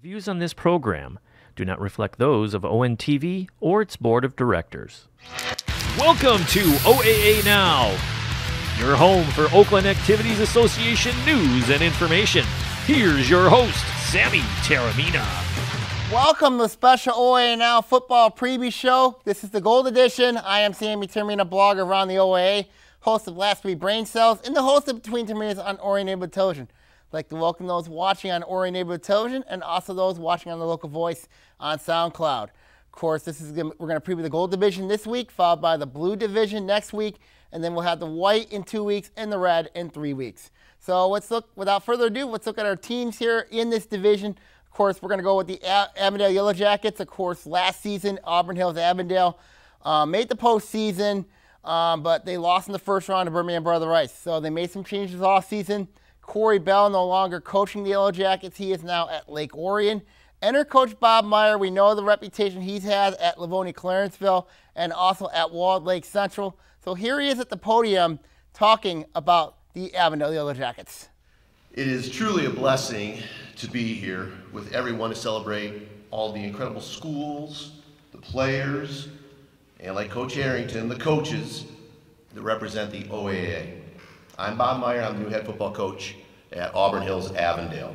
The views on this program do not reflect those of ONTV or its board of directors. Welcome to OAA Now, your home for Oakland Activities Association news and information. Here's your host, Sammy Taormina. Welcome to the special OAA Now football preview show. This is the Gold Edition. I am Sammy Taormina, blogger around the OAA, host of Last Week Brain Cells, and the host of Between Terminas on Orion Neighborhood Television. Like to welcome those watching on Ori Neighborhood Television and also those watching on the local voice on SoundCloud. Of course, this is gonna, we're going to preview the gold division this week, followed by the blue division next week, and then we'll have the white in two weeks and the red in three weeks. So let's look, without further ado, let's look at our teams here in this division. Of course, we're going to go with the Avondale Yellow Jackets. Of course, last season, Auburn Hills Avondale uh, made the postseason, um, but they lost in the first round to Birmingham Brother Rice. So they made some changes off season. Corey Bell no longer coaching the Yellow Jackets. He is now at Lake Orion. Enter Coach Bob Meyer. We know the reputation he's had at Livonia Clarenceville and also at Walled Lake Central. So here he is at the podium talking about the Avondale Yellow Jackets. It is truly a blessing to be here with everyone to celebrate all the incredible schools, the players, and like Coach Harrington, the coaches that represent the OAA. I'm Bob Meyer. I'm the new head football coach at Auburn Hills Avondale.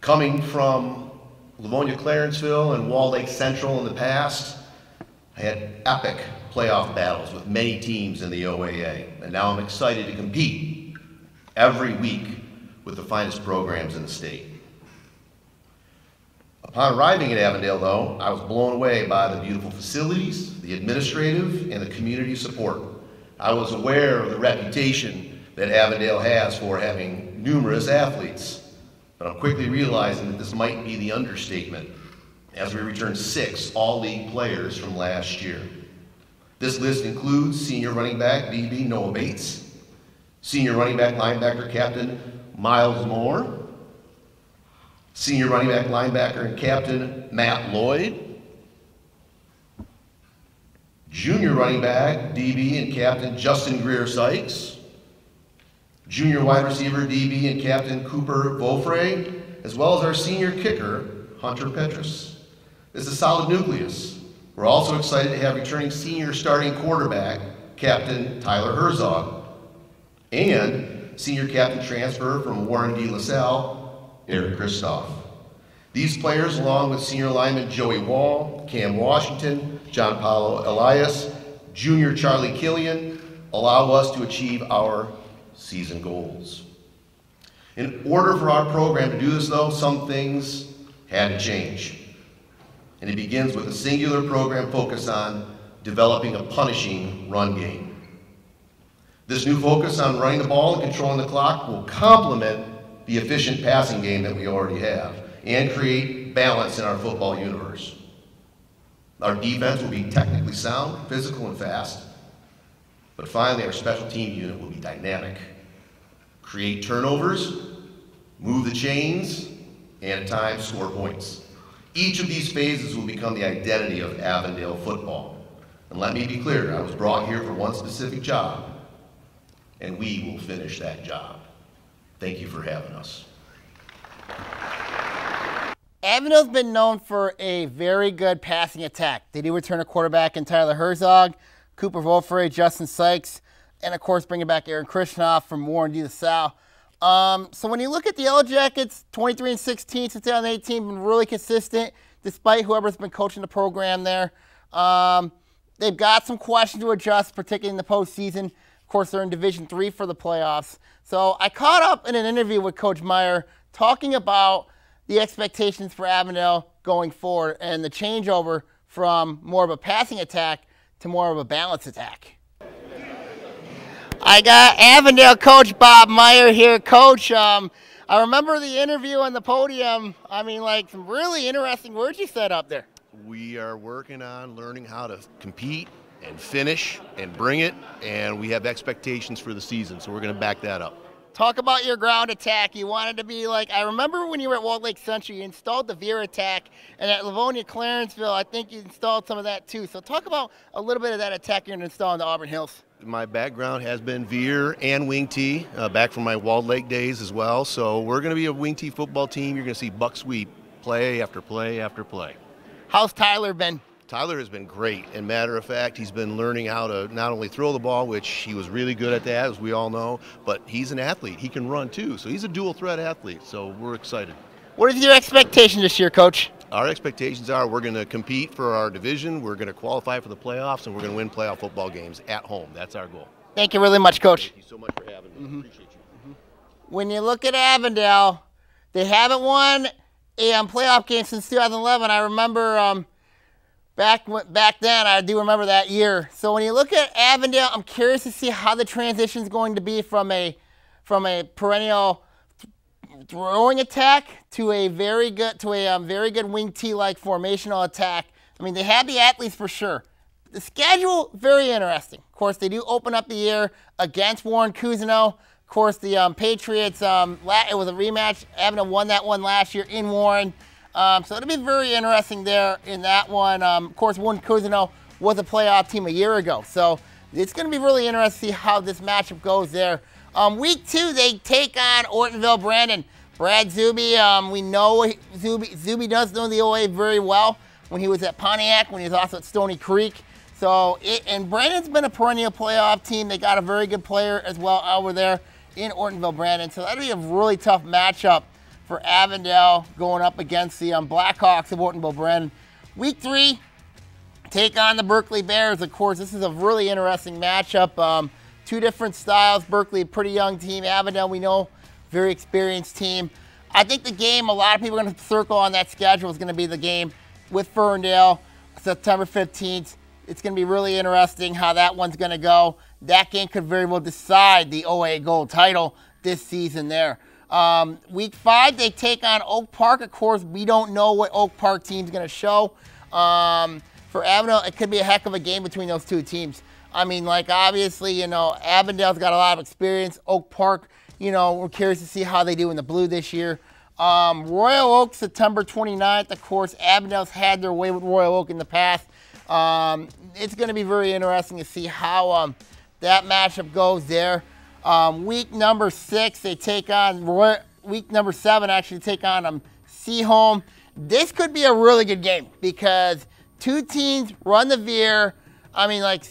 Coming from Livonia Clarenceville and Walled Lake Central in the past, I had epic playoff battles with many teams in the OAA, and now I'm excited to compete every week with the finest programs in the state. Upon arriving at Avondale, though, I was blown away by the beautiful facilities, the administrative, and the community support. I was aware of the reputation that Avondale has for having numerous athletes. But I'm quickly realizing that this might be the understatement as we return six all-league players from last year. This list includes senior running back DB Noah Bates, senior running back linebacker captain Miles Moore, senior running back linebacker and captain Matt Lloyd, junior running back DB and captain Justin Greer Sykes, junior wide receiver, DB, and captain Cooper Beaufray, as well as our senior kicker, Hunter Petrus. This is a solid nucleus. We're also excited to have returning senior starting quarterback, Captain Tyler Herzog, and senior captain transfer from Warren D. LaSalle, Eric Christoph. These players, along with senior lineman Joey Wall, Cam Washington, John Paulo Elias, junior Charlie Killian, allow us to achieve our season goals. In order for our program to do this, though, some things had to change. And it begins with a singular program focus on developing a punishing run game. This new focus on running the ball and controlling the clock will complement the efficient passing game that we already have and create balance in our football universe. Our defense will be technically sound, physical, and fast. But finally, our special team unit will be dynamic, create turnovers, move the chains, and at times score points. Each of these phases will become the identity of Avondale football. And let me be clear, I was brought here for one specific job, and we will finish that job. Thank you for having us. Avondale's been known for a very good passing attack. Did he return a quarterback in Tyler Herzog? Cooper Wolfrey, Justin Sykes, and of course bringing back Aaron Krishnoff from Warren D. LaSalle. Um, so when you look at the Yellow Jackets, 23 and 16 since 2018, been really consistent despite whoever's been coaching the program there. Um, they've got some questions to adjust, particularly in the postseason. Of course, they're in Division Three for the playoffs. So I caught up in an interview with Coach Meyer talking about the expectations for Avondale going forward and the changeover from more of a passing attack to more of a balance attack. I got Avondale coach Bob Meyer here. Coach, um, I remember the interview on the podium. I mean, like some really interesting words you said up there. We are working on learning how to compete and finish and bring it, and we have expectations for the season, so we're going to back that up. Talk about your ground attack. You wanted to be like, I remember when you were at Walled Lake Central, you installed the veer attack, and at Livonia Clarenceville, I think you installed some of that too. So talk about a little bit of that attack you're going to install in the Auburn Hills. My background has been veer and wing uh, back from my Walled Lake days as well. So we're going to be a wing T football team. You're going to see buck sweep play after play after play. How's Tyler been? Tyler has been great. And matter of fact, he's been learning how to not only throw the ball, which he was really good at that, as we all know, but he's an athlete. He can run too. So he's a dual threat athlete. So we're excited. What is your expectation this year, Coach? Our expectations are we're going to compete for our division, we're going to qualify for the playoffs, and we're going to win playoff football games at home. That's our goal. Thank you really much, Coach. Thank you so much for having me. Mm-hmm. Appreciate you. When you look at Avondale, they haven't won a um, playoff game since 2011. I remember um, back back then. I do remember that year. So when you look at Avondale, I'm curious to see how the transition is going to be from a from a perennial throwing attack to a very good to a um, very good wing T like formational attack. I mean, they have the athletes for sure. The schedule very interesting. Of course, they do open up the year against Warren Cousino. Of course, the um, Patriots. Um, it was a rematch. Avondale won that one last year in Warren. Um, so it'll be very interesting there in that one. Um, of course, Warren Cousino was a playoff team a year ago. So it's going to be really interesting to see how this matchup goes there. Um, week two, they take on Ortonville Brandon. Brad Zuby, um, we know Zuby, Zuby does know the OA very well when he was at Pontiac, when he was also at Stony Creek. So, it, and Brandon's been a perennial playoff team. They got a very good player as well over there in Ortonville Brandon. So that'll be a really tough matchup for Avondale going up against the um, Blackhawks of Ortonville Brandon. Week three, take on the Berkeley Bears. Of course, this is a really interesting matchup. Um, two different styles. Berkeley, pretty young team. Avondale, we know, very experienced team. I think the game a lot of people are going to circle on that schedule is going to be the game with Ferndale, September 15th. It's going to be really interesting how that one's going to go. That game could very well decide the OA Gold title this season there. Um, week five, they take on Oak Park. Of course, we don't know what Oak Park team's going to show. Um, for Avondale, it could be a heck of a game between those two teams. I mean, like, obviously, you know, Avondale's got a lot of experience. Oak Park, you know, we're curious to see how they do in the blue this year. Um, Royal Oak, September 29th. Of course, Avondale's had their way with Royal Oak in the past. Um, it's going to be very interesting to see how um, that matchup goes there. Um, week number six, they take on Roy, week number seven, actually take on um, Seaholm. This could be a really good game because two teams run the veer. I mean, like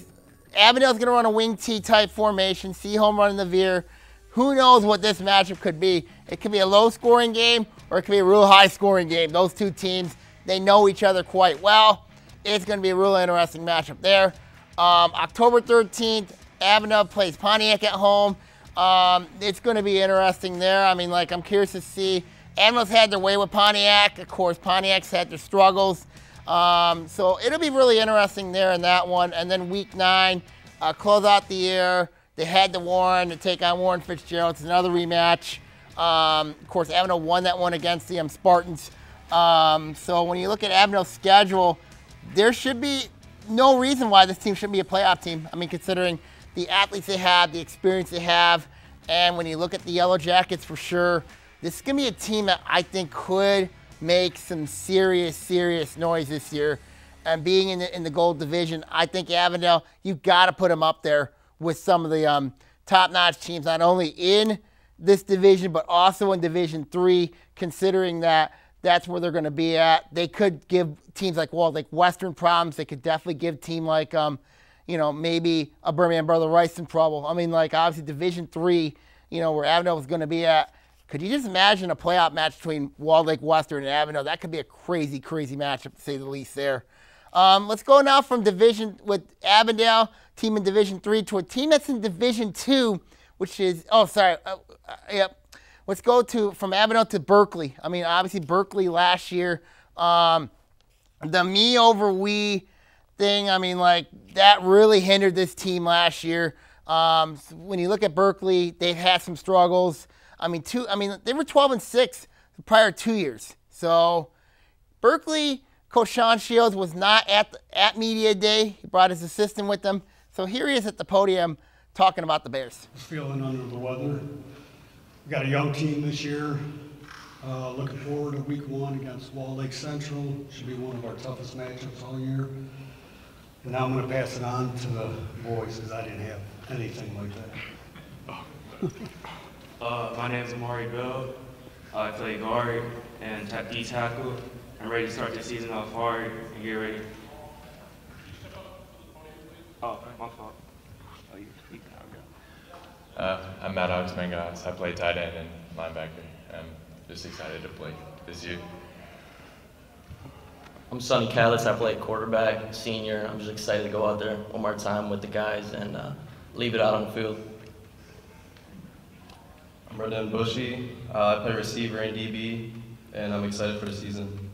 Avondale's going to run a wing T type formation. See Seaholm running the veer. Who knows what this matchup could be? It could be a low scoring game or it could be a real high scoring game. Those two teams, they know each other quite well. It's going to be a really interesting matchup there. Um, October 13th, Avondale plays Pontiac at home. Um, it's going to be interesting there. I mean, like, I'm curious to see. Avondale's had their way with Pontiac. Of course, Pontiac's had their struggles. Um, so it'll be really interesting there in that one. And then week nine, uh, close out the year. They had the Warren to take on Warren Fitzgerald. It's another rematch. Um, of course, Avondale won that one against the um, Spartans. Um, so when you look at Avondale's schedule, there should be no reason why this team shouldn't be a playoff team. I mean, considering the athletes they have, the experience they have, and when you look at the Yellow Jackets for sure, this is going to be a team that I think could make some serious, serious noise this year. And being in the, in the gold division, I think Avondale, you've got to put them up there with some of the um, top-notch teams, not only in this division, but also in Division Three, considering that that's where they're going to be at. They could give teams like well, like Western problems. They could definitely give team like um, you know, maybe a Birmingham Brother Rice some trouble. I mean, like obviously Division Three, you know, where Avondale was going to be at. Could you just imagine a playoff match between Walled Lake Western and Avondale? That could be a crazy, crazy matchup to say the least. There. Um, let's go now from Division with Avondale team in Division Three to a team that's in Division Two, which is oh sorry, uh, uh, yep. Let's go to from Avondale to Berkeley. I mean, obviously Berkeley last year, um, the me over we thing. I mean, like that really hindered this team last year. Um, when you look at Berkeley, they've had some struggles. I mean, two. I mean, they were 12 and six the prior two years. So Berkeley coach Sean Shields was not at the, at media day. He brought his assistant with him. So here he is at the podium talking about the Bears. Feeling under the weather. We got a young team this year. Uh, looking forward to week one against Walled Lake Central. Should be one of our toughest matchups all year. And now I'm going to pass it on to the boys because I didn't have anything like that. Uh, my name is Amari Bell. Uh, I play guard and D tackle. I'm ready to start the season off hard and get ready. Oh, my fault. Oh, you, you uh, I'm Maddox Mangahas. I play tight end and linebacker. I'm just excited to play this year. I'm Sonny Callis. I play quarterback, senior. I'm just excited to go out there one more time with the guys and uh, leave it out on the field. I'm Brendan Bushy. Uh, I play receiver and DB, and I'm excited for the season.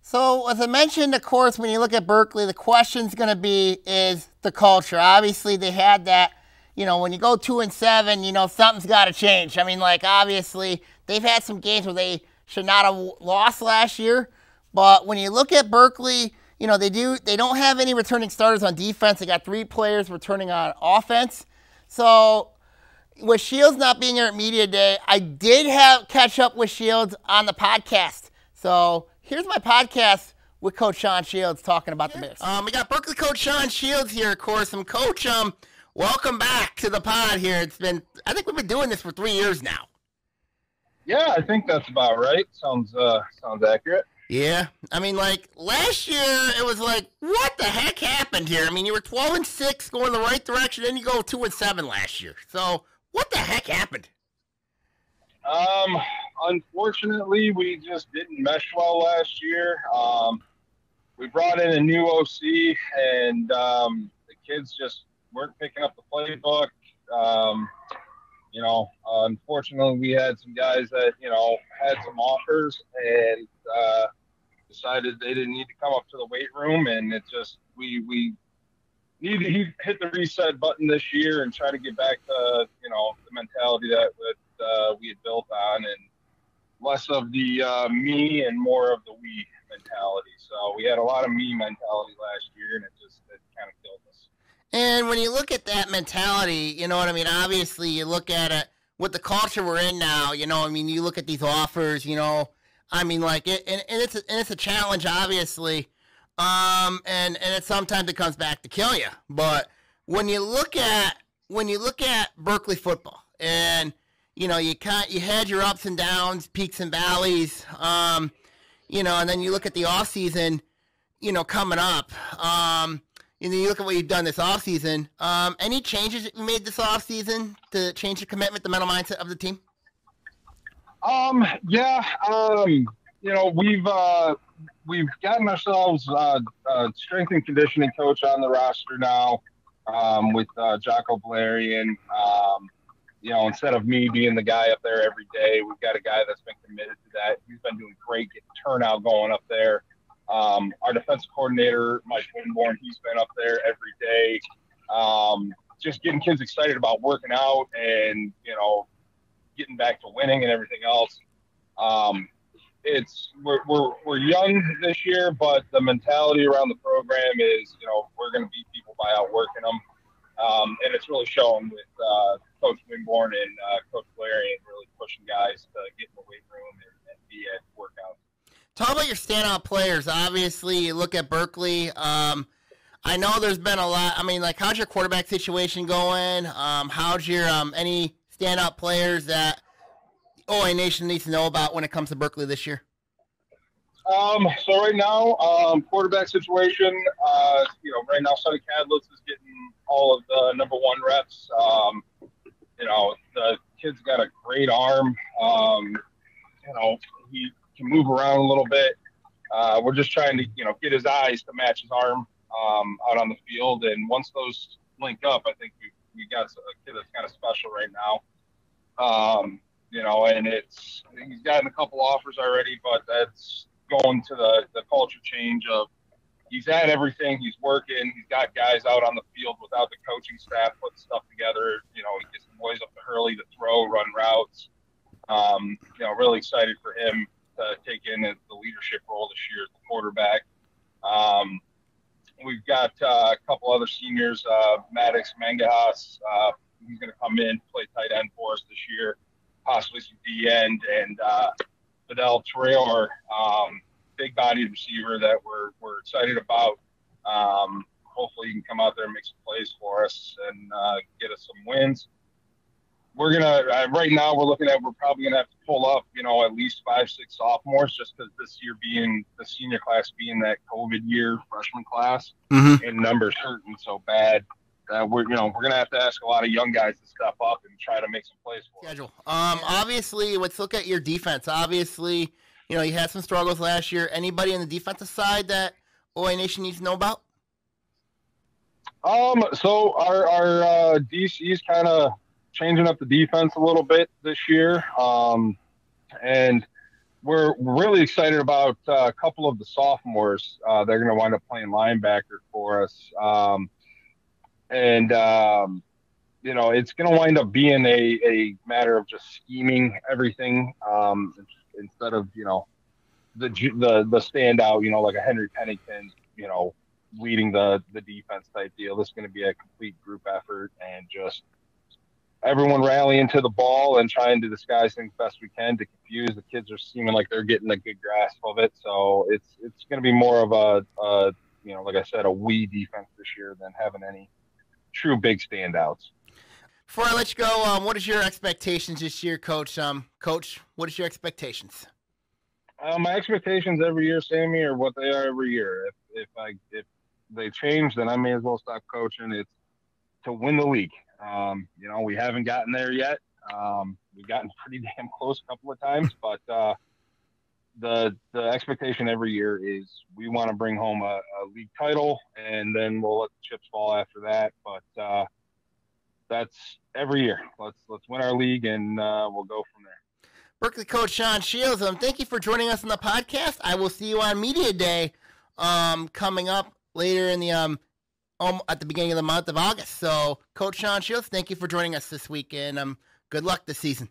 So, as I mentioned, of course, when you look at Berkeley, the question's going to be is the culture. Obviously, they had that you know, when you go two and seven, you know, something's got to change. I mean, like, obviously, they've had some games where they should not have lost last year. But when you look at Berkeley, you know, they do they don't have any returning starters on defense. They got three players returning on offense. So with Shields not being here at media day, I did have catch up with Shields on the podcast. So here's my podcast with Coach Sean Shields talking about the Bears. Um, we got Berkeley coach Sean Shields here, of course. And coach, um, welcome back to the pod here. It's been, I think we've been doing this for three years now. Yeah, I think that's about right. Sounds uh sounds accurate. Yeah, I mean, like last year, it was like, what the heck happened here? I mean, you were twelve and six, going the right direction, then you go two and seven last year. So, what the heck happened? Um, unfortunately, we just didn't mesh well last year. Um, we brought in a new OC, and um, the kids just weren't picking up the playbook. Um, you know, uh, unfortunately, we had some guys that you know had some offers and uh, decided they didn't need to come up to the weight room, and it just we we need to hit the reset button this year and try to get back to you know the mentality that, that uh, we had built on, and less of the uh, me and more of the we mentality. So we had a lot of me mentality last year, and it just it kind of killed us. And when you look at that mentality, you know what I mean? Obviously, you look at it with the culture we're in now, you know, I mean, you look at these offers, you know, I mean, like, it, and, and it's a, and it's a challenge, obviously, um, and and it sometimes it comes back to kill you. But when you look at when you look at Berkeley football, and you know, you kind you had your ups and downs, peaks and valleys, um, you know, and then you look at the off season, you know, coming up, um, you look at what you've done this offseason. Um, any changes you made this offseason to change the commitment, the mental mindset of the team? Um, yeah, um, you know, we've uh, we've gotten ourselves uh, a strength and conditioning coach on the roster now um, with uh, Jocko Valerian. Um, you know, instead of me being the guy up there every day, we've got a guy that's been committed to that. He's been doing great getting turnout going up there. Um, our defensive coordinator, Mike Winborn, he's been up there every day, um, just getting kids excited about working out and you know getting back to winning and everything else. Um, it's we're, we're, we're young this year, but the mentality around the program is you know we're going to beat people by outworking them, um, and it's really shown with uh, Coach Winborn and uh, Coach Larry and really pushing guys to get in the weight room and, and be at workouts. Talk about your standout players. Obviously, you look at Berkeley. Um, I know there's been a lot. I mean, like, how's your quarterback situation going? Um, how's your um, any standout players that OA Nation needs to know about when it comes to Berkeley this year? Um, so right now, um, quarterback situation, uh, you know, right now Sonny Cadlitz is getting all of the number one reps. Um, you know, the kid's got a great arm. Um, you know, he can move around a little bit. Uh, we're just trying to, you know, get his eyes to match his arm um, out on the field. And once those link up, I think we, we got a kid that's kind of special right now. Um, you know, and it's he's gotten a couple offers already, but that's going to the, the culture change of he's at everything. He's working. He's got guys out on the field without the coaching staff putting stuff together. You know, he gets the boys up to Hurley to throw, run routes. Um, you know, really excited for him uh, take in the leadership role this year as the quarterback. Um, we've got uh, a couple other seniors, uh, Maddox Mangahas. Uh, he's going to come in, play tight end for us this year, possibly some D end, and uh, Fidel Traylor, um, big bodied receiver that we're, we're excited about. Um, hopefully he can come out there and make some plays for us and uh, get us some wins. We're gonna uh, right now we're looking at we're probably gonna have to pull up you know at least five six sophomores just because this year being the senior class being that COVID year freshman class Mhm. and numbers hurting so bad. Uh, we're you know we're gonna have to ask a lot of young guys to step up and try to make some plays for us. schedule. Um, obviously, let's look at your defense. Obviously, you know you had some struggles last year. Anybody on the defensive side that OA Nation needs to know about? Um, so our our uh, DC's kind of changing up the defense a little bit this year, um, and we're really excited about uh, a couple of the sophomores. Uh, they're going to wind up playing linebacker for us, um, and um, you know it's going to wind up being a, a matter of just scheming everything um, instead of you know the the the standout, you know, like a Henry Pennington, you know, leading the the defense type deal. This is going to be a complete group effort and just everyone rallying to the ball and trying to disguise things best we can to confuse the kids. Are seeming like they're getting a good grasp of it, so it's it's going to be more of a, a you know, like I said, a we defense this year than having any true big standouts. Before I let you go, um, what is your expectations this year, Coach? Um, Coach, what is your expectations? Uh, my expectations every year, Sammy, are what they are every year. If if I if they change, then I may as well stop coaching. It's to win the league. Um, you know, we haven't gotten there yet. Um, we've gotten pretty damn close a couple of times, but uh, the the expectation every year is we want to bring home a, a league title, and then we'll let the chips fall after that. But uh, that's every year. Let's let's win our league, and uh, we'll go from there. Berkeley coach Sean Shields, um, thank you for joining us on the podcast. I will see you on Media Day um, coming up later in the um, um at the beginning of the month of August. So, Coach Sean Shields, thank you for joining us this week, and um, good luck this season.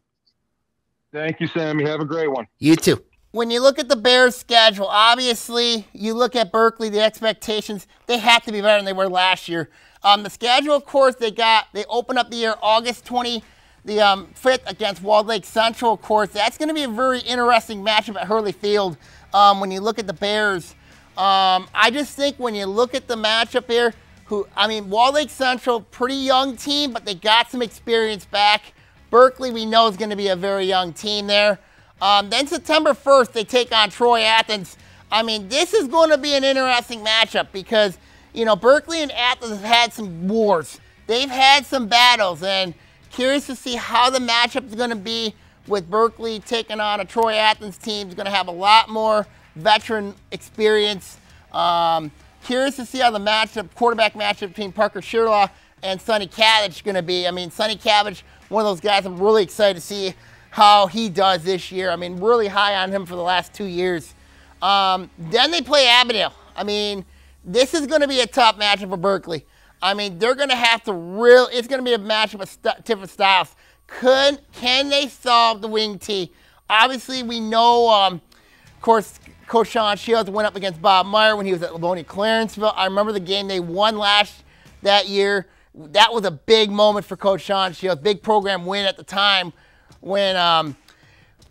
Thank you, Sammy. Have a great one. You too. When you look at the Bears' schedule, obviously you look at Berkeley, the expectations, they have to be better than they were last year. Um, the schedule, of course, they got, they open up the year August 20, the um, 5th against Walled Lake Central, of course. That's going to be a very interesting matchup at Hurley Field um, when you look at the Bears. Um, I just think when you look at the matchup here, who, I mean, Walled Lake Central, pretty young team, but they got some experience back. Berkeley, we know, is going to be a very young team there. Um, then September 1st, they take on Troy Athens. I mean, this is going to be an interesting matchup because, you know, Berkeley and Athens have had some wars. They've had some battles, and curious to see how the matchup is going to be with Berkeley taking on a Troy Athens team. Is going to have a lot more veteran experience. Um, curious to see how the matchup, quarterback matchup between Parker Sherlaw and Sonny Cabbage is going to be. I mean, Sonny Cabbage, one of those guys I'm really excited to see how he does this year. I mean, really high on him for the last two years. Um, then they play Aberdeen. I mean, this is going to be a tough matchup for Berkeley. I mean, they're going to have to real. It's going to be a matchup of st- different styles. Could can they solve the wing T? Obviously, we know. Um, of course, Coach Sean Shields went up against Bob Meyer when he was at Livonia Clarenceville. I remember the game they won last that year. That was a big moment for Coach Sean Shields. Big program win at the time when um,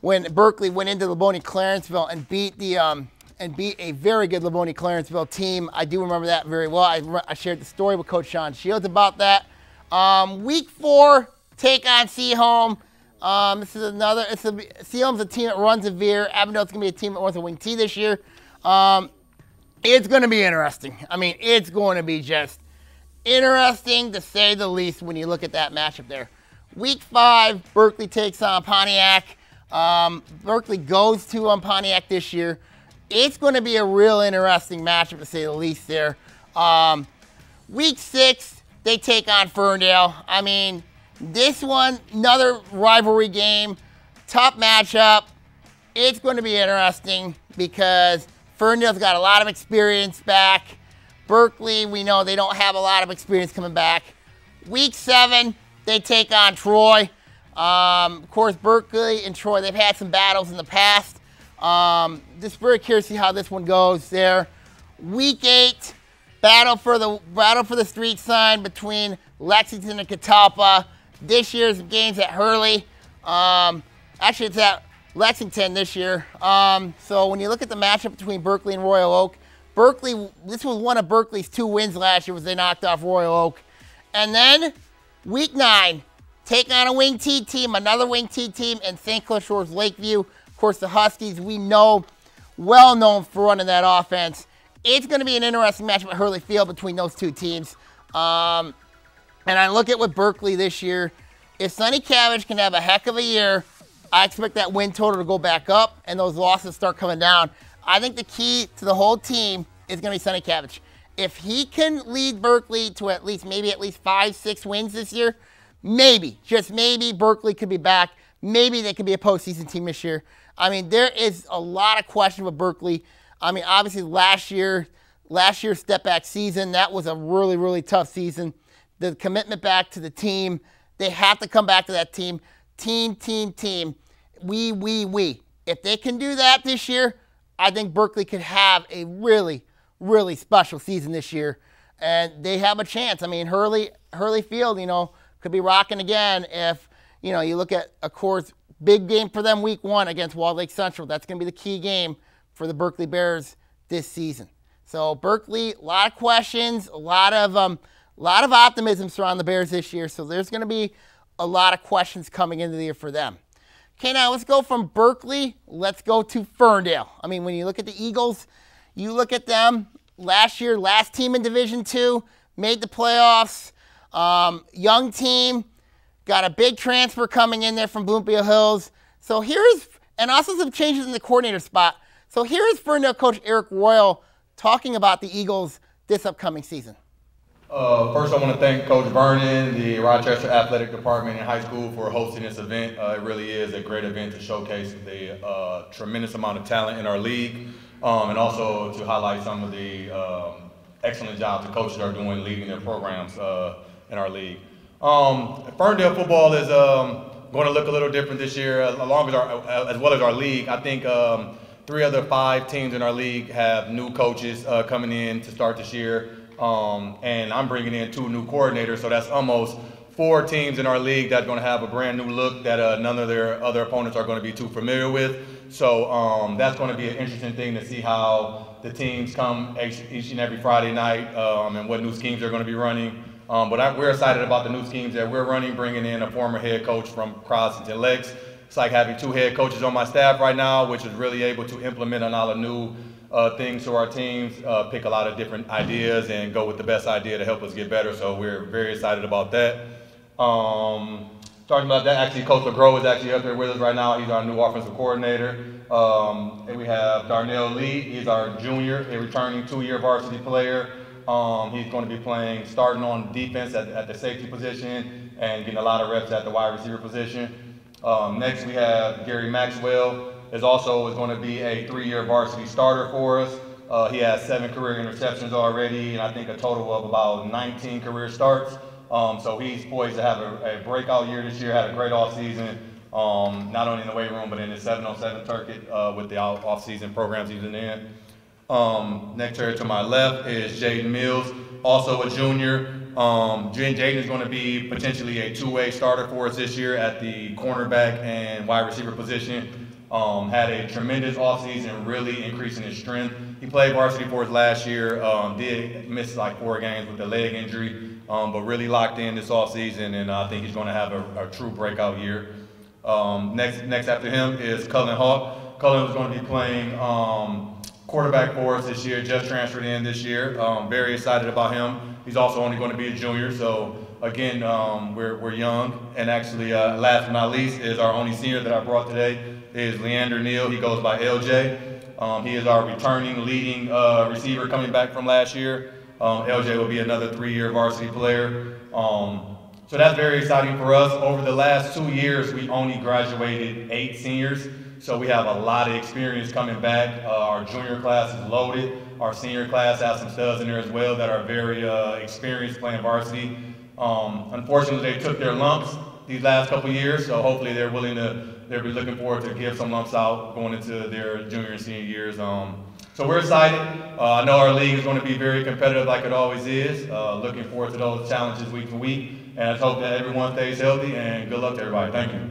when Berkeley went into Livonia Clarenceville and beat the um, and beat a very good Livonia Clarenceville team. I do remember that very well. I, I shared the story with Coach Sean Shields about that. Um, week four, take on Seaholm. Um, this is another. It's a, Seaholm's a team that runs a veer. Avondale's gonna be a team that runs a wing T this year. Um, it's gonna be interesting. I mean, it's going to be just interesting to say the least when you look at that matchup there. Week five, Berkeley takes on Pontiac. Um, Berkeley goes to um, Pontiac this year. It's going to be a real interesting matchup to say the least there. Um, week six, they take on Ferndale. I mean, this one, another rivalry game, tough matchup. It's going to be interesting because Ferndale's got a lot of experience back. Berkeley, we know they don't have a lot of experience coming back. Week seven, they take on Troy. Um, of course, Berkeley and Troy, they've had some battles in the past. Um, just very curious to see how this one goes there. Week eight, battle for the battle for the street sign between Lexington and Catalpa. This year's game's at Hurley. Um, actually, it's at Lexington this year. Um, so when you look at the matchup between Berkeley and Royal Oak, Berkeley, this was one of Berkeley's two wins last year was they knocked off Royal Oak. And then week nine, take on a wing T team, another wing T team, and St. Clair Shores Lakeview. Of course, the Huskies, we know, well known for running that offense. It's going to be an interesting matchup at Hurley Field between those two teams. Um, and I look at what Berkeley this year. If Sonny Cabbage can have a heck of a year, I expect that win total to go back up and those losses start coming down. I think the key to the whole team is going to be Sonny Cabbage. If he can lead Berkeley to at least maybe at least five, six wins this year, maybe, just maybe, Berkeley could be back. Maybe they could be a postseason team this year. I mean, there is a lot of question with Berkeley. I mean, obviously last year, last year's step back season, that was a really, really tough season. The commitment back to the team, they have to come back to that team. Team, team, team. We, we, we. If they can do that this year, I think Berkeley could have a really, really special season this year. And they have a chance. I mean, Hurley, Hurley Field, you know, could be rocking again if, you know, you look at, of course, big game for them week one against Walled Lake Central. That's going to be the key game for the Berkeley Bears this season. So Berkeley, a lot of questions, a lot of um, a lot of optimism surrounding the Bears this year. So there's going to be a lot of questions coming into the year for them. Okay, now let's go from Berkeley. Let's go to Ferndale. I mean, when you look at the Eagles, you look at them last year, last team in Division Two, made the playoffs. Um, young team, got a big transfer coming in there from Bloomfield Hills. So here's, and also some changes in the coordinator spot. So here's Ferndale coach Eric Royal talking about the Eagles this upcoming season. Uh, first, I want to thank Coach Vernon, the Rochester Athletic Department and high school for hosting this event. Uh, it really is a great event to showcase the uh, tremendous amount of talent in our league um, and also to highlight some of the um, excellent job the coaches are doing leading their programs uh, in our league. Um, Ferndale football is um, going to look a little different this year, along as, our, as well as our league. I think um, three of the five teams in our league have new coaches uh, coming in to start this year. Um, and I'm bringing in two new coordinators, so that's almost four teams in our league that's going to have a brand new look that uh, none of their other opponents are going to be too familiar with. So um, that's going to be an interesting thing to see how the teams come each, and every Friday night um, and what new schemes they're going to be running. Um, but I, we're excited about the new schemes that we're running, bringing in a former head coach from Crosington Lakes. It's like having two head coaches on my staff right now, which is really able to implement on all the new uh, things to our teams, uh, pick a lot of different ideas, and go with the best idea to help us get better. So we're very excited about that. Um, talking about that, actually, Coach LeGros is actually up there with us right now. He's our new offensive coordinator. Um, and we have Darnell Lee. He's our junior, a returning two-year varsity player. Um, he's going to be playing, starting on defense at, at, the safety position and getting a lot of reps at the wide receiver position. Um, next, we have Gary Maxwell is also is going to be a three-year varsity starter for us. Uh, he has seven career interceptions already, and I think a total of about 19 career starts. Um, so he's poised to have a, a, breakout year this year. Had a great offseason, um, not only in the weight room but in the 707 circuit uh, with the off-season programs he's in. Um, next here to my left is Jaden Mills, also a junior. Um, Jaden is going to be potentially a two-way starter for us this year at the cornerback and wide receiver position. Um, had a tremendous offseason, really increasing his strength. He played varsity for us last year, um, did miss like four games with a leg injury, um, but really locked in this offseason, and I think he's going to have a, a, true breakout year. Um, next, next after him is Cullen Hawk. Cullen is going to be playing um, quarterback for us this year, just transferred in this year. Um, very excited about him. He's also only going to be a junior, so again, we're, we're young. And actually, uh, last but not least, is our only senior that I brought today, is Leander Neal. He goes by LJ. Um, he is our returning leading uh, receiver coming back from last year. Um, LJ will be another three-year varsity player. Um, so that's very exciting for us. Over the last two years, we only graduated eight seniors. So we have a lot of experience coming back. Uh, our junior class is loaded. Our senior class has some studs in there as well that are very uh, experienced playing varsity. Um, unfortunately, they took their lumps these last couple years, so hopefully they're willing to they'll be looking forward to give some lumps out going into their junior and senior years. Um, so we're excited. Uh, I know our league is going to be very competitive like it always is. Uh, looking forward to those challenges week to week. And I hope that everyone stays healthy and good luck to everybody. Thank you.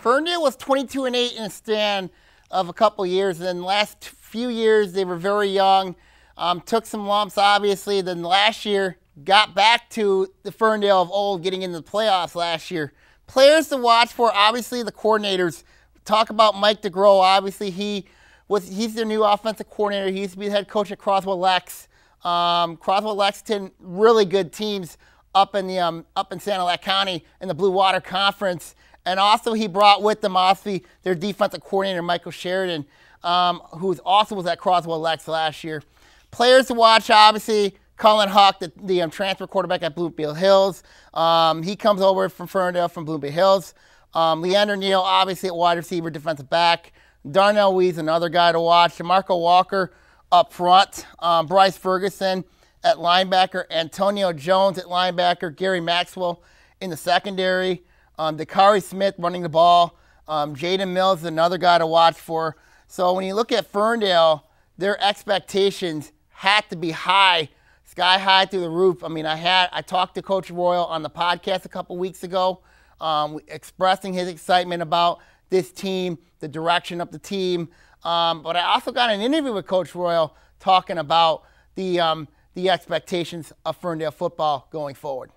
Ferndale was 22 and 8 in a stand of a couple years. And the last few years, they were very young, um, took some lumps, obviously. Then last year, got back to the Ferndale of old, getting into the playoffs last year. Players to watch for, obviously, the coordinators. Talk about Mike DeGro. Obviously, he was he's their new offensive coordinator. He used to be the head coach at Croswell Lex. Um, Croswell Lexington, really good teams up in the um, up in Sanilac County in the Blue Water Conference. And also, he brought with them obviously their defensive coordinator Michael Sheridan, um, who also was at Croswell Lex last year. Players to watch, obviously, Colin Huck, the, the um, transfer quarterback at Bloomfield Hills. Um, he comes over from Ferndale from Bloomfield Hills. Um, Leander Neal, obviously at wide receiver, defensive back. Darnell Weeds, another guy to watch. Marco Walker up front. Um, Bryce Ferguson at linebacker. Antonio Jones at linebacker. Gary Maxwell in the secondary. Um, Dakari Smith running the ball. Um, Jaden Mills is another guy to watch for. So when you look at Ferndale, their expectations had to be high, sky high through the roof. I mean, I had I talked to Coach Royal on the podcast a couple weeks ago, um, expressing his excitement about this team, the direction of the team. Um, but I also got an interview with Coach Royal talking about the um, the expectations of Ferndale football going forward.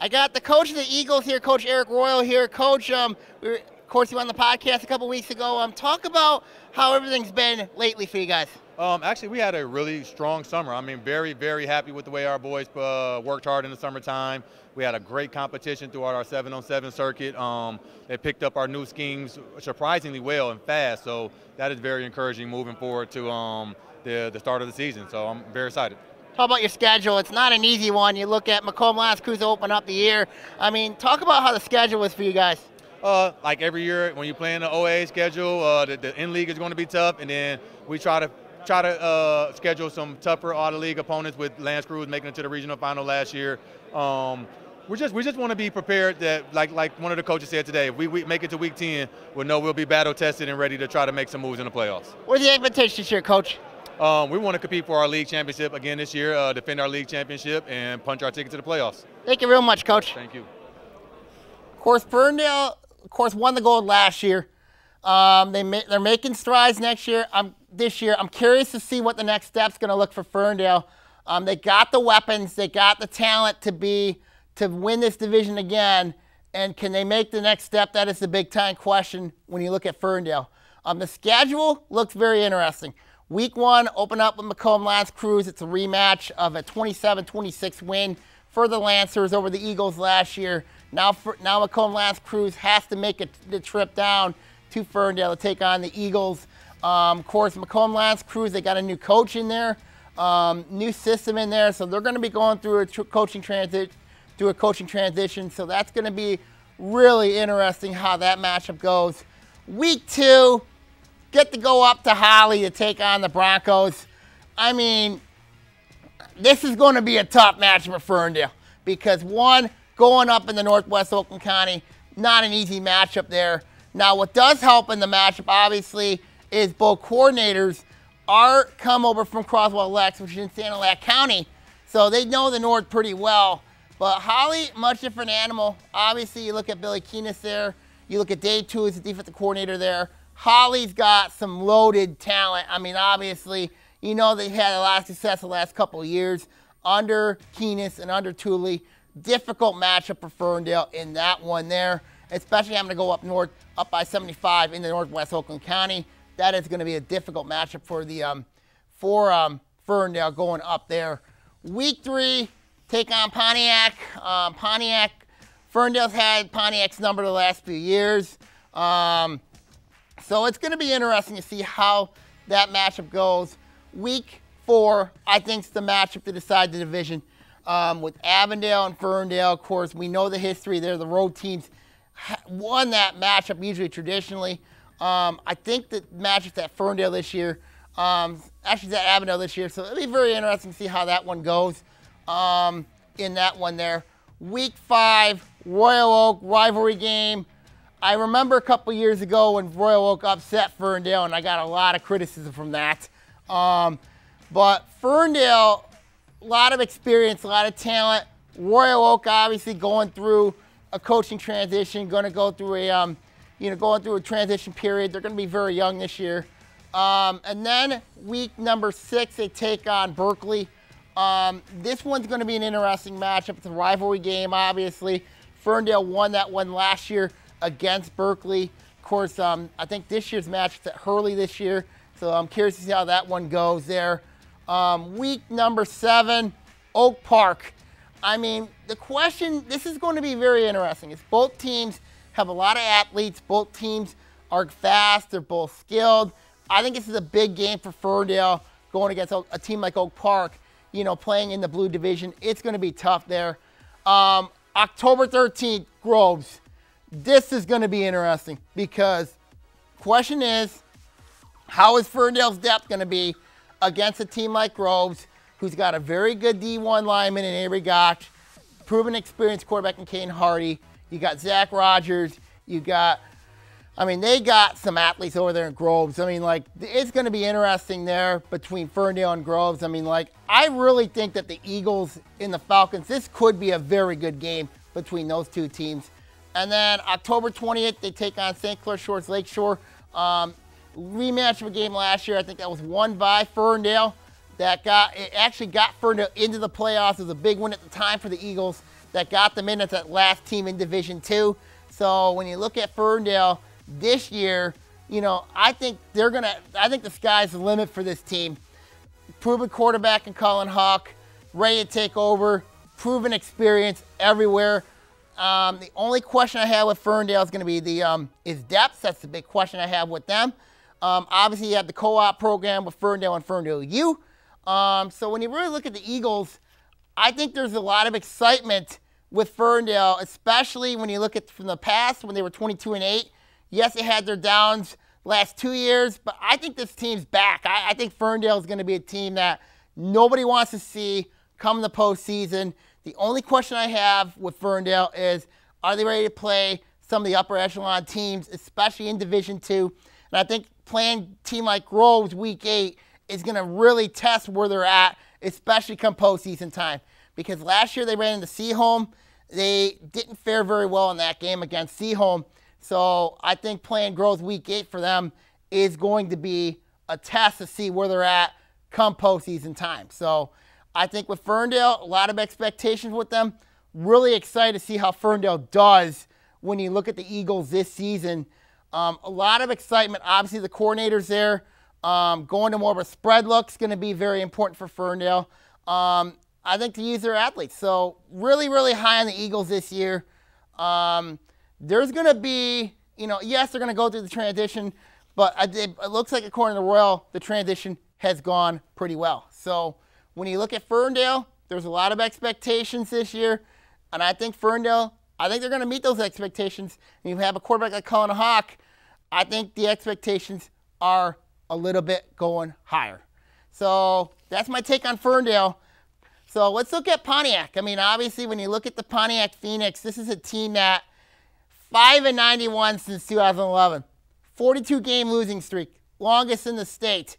I got the coach of the Eagles here, Coach Eric Royal here. Coach, um, we were, course, you were on the podcast a couple weeks ago. Um, talk about how everything's been lately for you guys. Um, actually, we had a really strong summer. I mean, very, very happy with the way our boys uh, worked hard in the summertime. We had a great competition throughout our seven-on-seven circuit. Um, they picked up our new schemes surprisingly well and fast, so that is very encouraging moving forward to um, the, the start of the season. So I'm very excited. Talk about your schedule. It's not an easy one. You look at Macomb L'Anse Creuse open up the year. I mean, talk about how the schedule was for you guys. Uh, like every year, when you play in the OA schedule, uh, the, the in league is going to be tough, and then we try to try to uh, schedule some tougher out of league opponents with L'Anse Creuse making it to the regional final last year. Um, we just we just want to be prepared that like like one of the coaches said today, if we, we make it to week 10, we'll know we'll be battle tested and ready to try to make some moves in the playoffs. What are the expectations this year, coach? Um, we want to compete for our league championship again this year, uh, defend our league championship, and punch our ticket to the playoffs. Thank you real much, coach. Thank you. Of course, Ferndale, of course, won the gold last year. Um, they ma- they're making strides next year. I'm this year. I'm curious to see what the next step's going to look for Ferndale. Um, they got the weapons, they got the talent to be to win this division again. And can they make the next step? That is the big time question when you look at Ferndale. Um, the schedule looks very interesting. Week one, open up with Macomb L'Anse Creuse. It's a rematch of a 27-26 win for the Lancers over the Eagles last year. Now, for, now Macomb L'Anse Creuse has to make a, the trip down to Ferndale to take on the Eagles. Um, of course, Macomb L'Anse Creuse, they got a new coach in there, um, new system in there, so they're going to be going through a tr- coaching transit, through a coaching transition. So that's going to be really interesting how that matchup goes. Week two, get to go up to Holly to take on the Broncos. I mean, this is going to be a tough match for Ferndale because one, going up in the Northwest Oakland County, not an easy matchup there. Now, what does help in the matchup, obviously, is both coordinators are come over from Croswell Lex, which is in Sanilac County, so they know the North pretty well. But Holly, much different animal. Obviously, you look at Billy Keenis there. You look at Dave Two, who's the defensive coordinator there. Holly's got some loaded talent. I mean, obviously, you know they had a lot of success the last couple of years under Keenis and under Tooley. Difficult matchup for Ferndale in that one there, especially having to go up north, up by 75 into Northwest Oakland County. That is going to be a difficult matchup for the um, for um, Ferndale going up there. Week three, take on Pontiac. Um, Pontiac, Ferndale's had Pontiac's number the last few years. Um, so it's going to be interesting to see how that matchup goes. Week four, I think, is the matchup to decide the division. Um, with Avondale and Ferndale, of course, we know the history there. The road teams won that matchup usually traditionally. Um, I think the matchup at Ferndale this year, um, actually at Avondale this year, so it'll be very interesting to see how that one goes um, in that one there. Week five, Royal Oak rivalry game. I remember a couple years ago when Royal Oak upset Ferndale, and I got a lot of criticism from that. Um, but Ferndale, a lot of experience, a lot of talent. Royal Oak obviously going through a coaching transition, going to go through a, um, you know, going through a transition period. They're going to be very young this year. Um, and then week number six, they take on Berkeley. Um, this one's going to be an interesting matchup. It's a rivalry game, obviously. Ferndale won that one last year against Berkeley. Of course, um, I think this year's match is at Hurley this year, so I'm curious to see how that one goes there. Um, week number seven, Oak Park. I mean, the question, this is going to be very interesting. Is both teams have a lot of athletes. Both teams are fast. They're both skilled. I think this is a big game for Ferndale going against a, team like Oak Park, you know, playing in the blue division. It's going to be tough there. Um, October 13th, Groves. This is going to be interesting because question is, how is Ferndale's depth going to be against a team like Groves, who's got a very good D1 lineman in Avery Gotch, proven experienced quarterback in Kane Hardy. You got Zach Rogers. You got I mean, they got some athletes over there in Groves. I mean, like, it's going to be interesting there between Ferndale and Groves. I mean, like, I really think that the Eagles and the Falcons, this could be a very good game between those two teams. And then October 20th, they take on St. Clair Shores Lakeshore. Um, rematch of a game last year. I think that was won by Ferndale. That got it actually got Ferndale into the playoffs. It was a big win at the time for the Eagles. That got them in as that last team in Division Two. So when you look at Ferndale, this year, you know, I think they're to, I think the sky's the limit for this team. Proven quarterback in Colin Hawk, ready to take over, proven experience everywhere. Um, the only question I have with Ferndale is going to be the um, is depth. That's the big question I have with them. Um, obviously, you have the co-op program with Ferndale and Ferndale U. Um, so when you really look at the Eagles, I think there's a lot of excitement with Ferndale, especially when you look at from the past when they were 22 and 8 Yes, they had their downs last two years, but I think this team's back. I, I think Ferndale is going to be a team that nobody wants to see come the postseason. The only question I have with Ferndale is are they ready to play some of the upper echelon teams, especially in Division Two? And I think playing team like Groves week eight is going to really test where they're at, especially come postseason time. Because last year they ran into Seaholm. They didn't fare very well in that game against Seaholm. So I think playing Groves week eight for them is going to be a test to see where they're at come postseason time. So I think with Ferndale, a lot of expectations with them. Really excited to see how Ferndale does when you look at the Eagles this season. Um, a lot of excitement. Obviously, the coordinator's there. Um, going to more of a spread look is going to be very important for Ferndale. Um, I think to use their athletes. So really, really high on the Eagles this year. Um, there's going to be, you know, yes, they're going to go through the transition, but it, looks like, according to Royal, the transition has gone pretty well. So when you look at Ferndale, there's a lot of expectations this year, and I think Ferndale, I think they're going to meet those expectations. And you have a quarterback like Colin Hawk, I think the expectations are a little bit going higher. So that's my take on Ferndale. So let's look at Pontiac. I mean, obviously, when you look at the Pontiac Phoenix, this is a team that 5 and 91 since 2011. 42 game losing streak, longest in the state.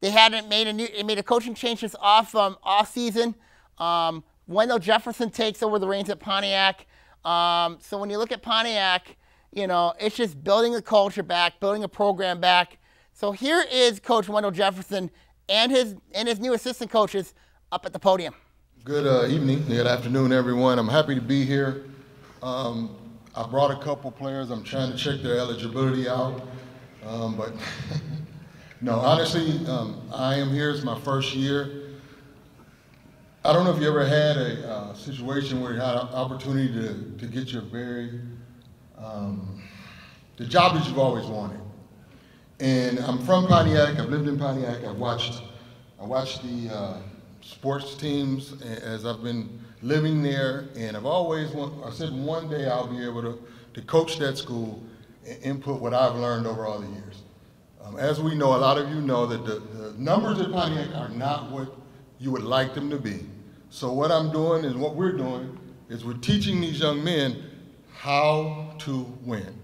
They hadn't made a new, they made a coaching change this off um, off season. Um, Wendell Jefferson takes over the reins at Pontiac. Um, so when you look at Pontiac, you know it's just building the culture back, building a program back. So here is Coach Wendell Jefferson and his and his new assistant coaches up at the podium. Good uh, evening, good afternoon, everyone. I'm happy to be here. Um, I brought a couple players. I'm trying to check their eligibility out. Um, but no, honestly, um, I am here. It's my first year. I don't know if you ever had a uh, situation where you had an opportunity to, to get your very, um, the job that you've always wanted. And I'm from Pontiac. I've lived in Pontiac. I've watched, I watched the uh, sports teams as I've been living there, and I've always want, I said one day I'll be able to, to coach that school and input what I've learned over all the years. Um, as we know, a lot of you know that the, the numbers at Pontiac are not what you would like them to be. So what I'm doing and what we're doing is we're teaching these young men how to win.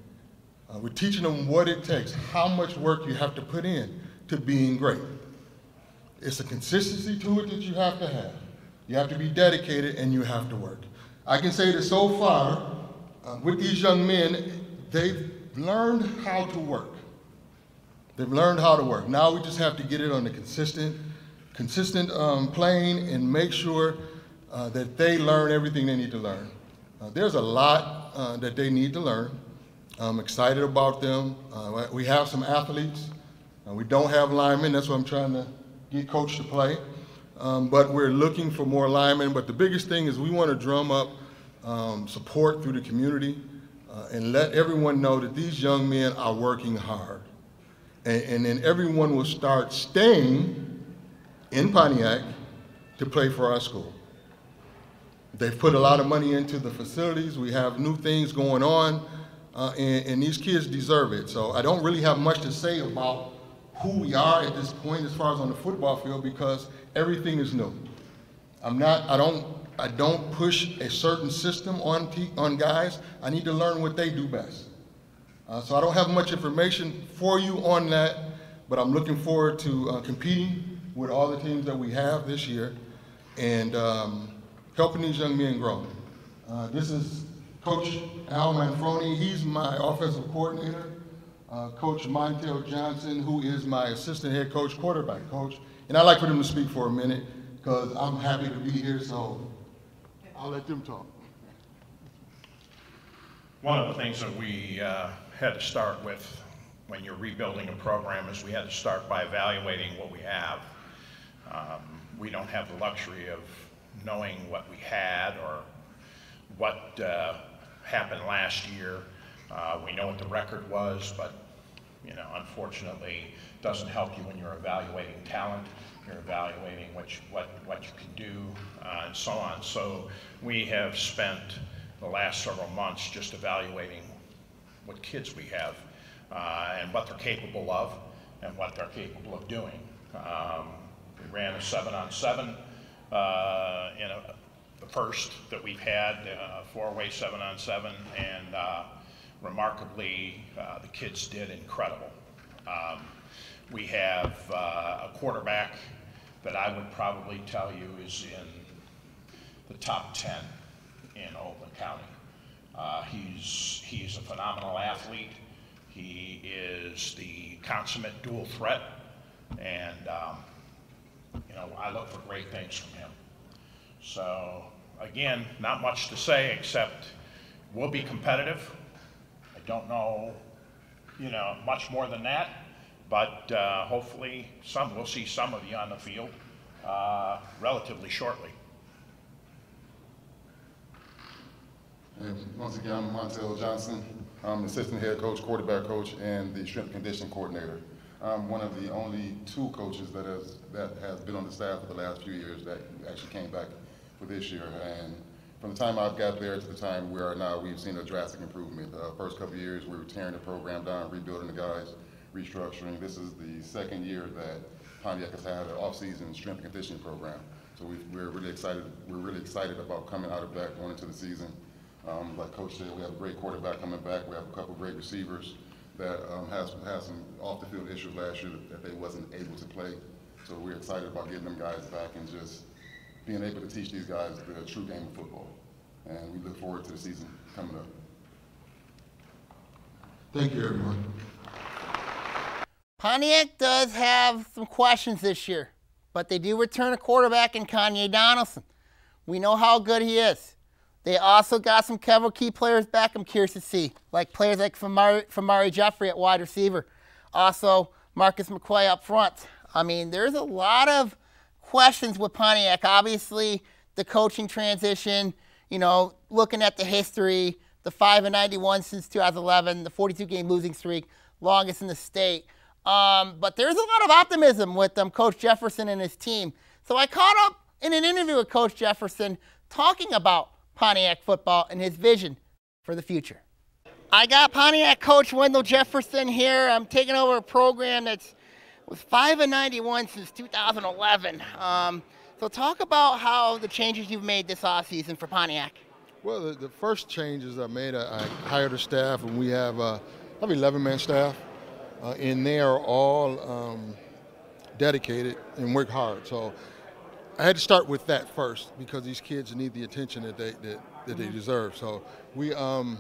Uh, we're teaching them what it takes, how much work you have to put in to being great. It's a consistency to it that you have to have. You have to be dedicated and you have to work. I can say that so far, uh, with these young men, they've learned how to work. They've learned how to work. Now we just have to get it on a consistent, consistent um, plane and make sure uh, that they learn everything they need to learn. Uh, there's a lot uh, that they need to learn. I'm excited about them. Uh, we have some athletes. Uh, we don't have linemen. That's what I'm trying to get coach to play. Um, but we're looking for more linemen. But the biggest thing is we want to drum up um, support through the community uh, and let everyone know that these young men are working hard. And, and then everyone will start staying in Pontiac to play for our school. They've put a lot of money into the facilities. We have new things going on, uh, and, and, these kids deserve it. So I don't really have much to say about who we are at this point as far as on the football field because everything is new. I'm not, I don't, I don't push a certain system on, on guys. I need to learn what they do best. Uh, so I don't have much information for you on that, but I'm looking forward to uh, competing with all the teams that we have this year and um, helping these young men grow. Uh, this is Coach Al Manfroni. He's my offensive coordinator. Uh, coach Montel Johnson, who is my assistant head coach, quarterback coach. And I'd like for them to speak for a minute because I'm happy to be here, so I'll let them talk. One of the things that we uh, had to start with when you're rebuilding a program is we had to start by evaluating what we have. Um, we don't have the luxury of knowing what we had or what uh, happened last year. Uh, we know what the record was, but you know, unfortunately, doesn't help you when you're evaluating talent. You're evaluating what you, what what you can do, uh, and so on. So we have spent the last several months just evaluating what kids we have uh, and what they're capable of and what they're capable of doing. Um, ran a seven on seven uh, in a, the first that we've had, uh, four-way seven on seven, and uh, remarkably, uh, the kids did incredible. Um, we have uh, a quarterback that I would probably tell you is in the top 10 in Oakland County. Uh, he's, he's a phenomenal athlete. He is the consummate dual threat, and um, you know I look for great things from him. So again, not much to say except we'll be competitive. I don't know, you know, much more than that, but uh, hopefully some we'll see some of you on the field uh, relatively shortly. And once again, I'm Montel Johnson. I'm assistant head coach, quarterback coach, and the strength conditioning coordinator. I'm one of the only two coaches that has that has been on the staff for the last few years that actually came back for this year. And from the time I got there to the time we are now, we've seen a drastic improvement. Uh, first couple years, we were tearing the program down, rebuilding the guys, restructuring. This is the second year that Pontiac has had an off-season strength and conditioning program. So we are really excited. We're really excited about coming out of that, going into the season. Um, like Coach said, we have a great quarterback coming back. We have a couple great receivers that um, has had some off the field issues last year that, that they wasn't able to play. So we're excited about getting them guys back and just being able to teach these guys the true game of football. And we look forward to the season coming up. Thank you, everyone. Pontiac does have some questions this year, but they do return a quarterback in Kanye Donaldson. We know how good he is. They also got some several key players back I'm curious to see, like players like Famari, Famari Jeffrey at wide receiver. Also, Marcus McCoy up front. I mean, there's a lot of questions with Pontiac. Obviously, the coaching transition, you know, looking at the history, the 5 and 91 since 2011, the 42 game losing streak, longest in the state. Um, but there's a lot of optimism with um, Coach Jefferson and his team. So I caught up in an interview with Coach Jefferson talking about Pontiac football and his vision for the future. I got Pontiac coach Wendell Jefferson here. I'm taking over a program that's was 5 and 91 since 2011. Um, so talk about how the changes you've made this offseason for Pontiac. Well, the, the, first changes I made, I, I hired a staff, and we have uh, probably 11 man staff, uh, and they are all um, dedicated and work hard. So I had to start with that first because these kids need the attention that they that, that they mm-hmm. deserve. So we um,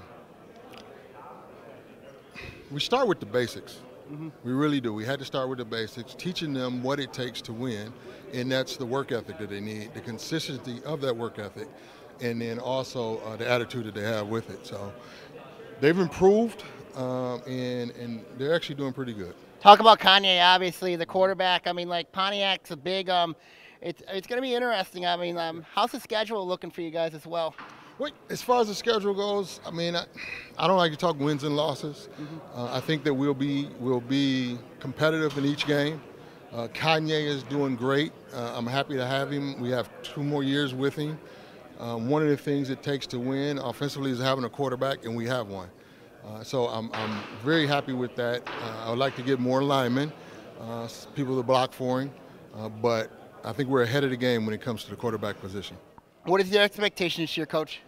we start with the basics. We really do. We had to start with the basics, teaching them what it takes to win, and that's the work ethic that they need, the consistency of that work ethic, and then also uh, the attitude that they have with it. So they've improved, um, and and they're actually doing pretty good. Talk about Kanye, obviously the quarterback. I mean, like Pontiac's a big. Um, it's it's going to be interesting. I mean, um, how's the schedule looking for you guys as well? Well, as far as the schedule goes, I mean, I, I don't like to talk wins and losses. Uh, I think that we'll be we'll be competitive in each game. Uh, Kanye is doing great. Uh, I'm happy to have him. We have two more years with him. Um, one of the things it takes to win offensively is having a quarterback, and we have one. Uh, so I'm, I'm very happy with that. Uh, I would like to get more linemen, uh, people to block for him, uh, but I think we're ahead of the game when it comes to the quarterback position. What is your expectation this year, Coach?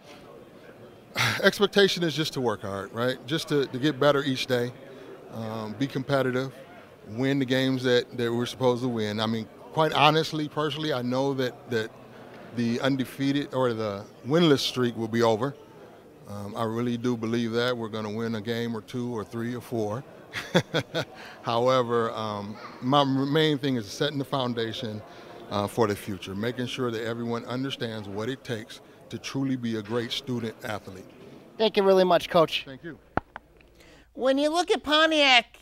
expectation is just to work hard, right? Just to, to get better each day, um, be competitive, win the games that, that we're supposed to win. I mean, quite honestly, personally, I know that, that the undefeated or the winless streak will be over. Um, I really do believe that we're going to win a game or two or three or four. However, um, my main thing is setting the foundation uh, for the future, making sure that everyone understands what it takes to truly be a great student athlete. Thank you really much, Coach. Thank you. When you look at Pontiac,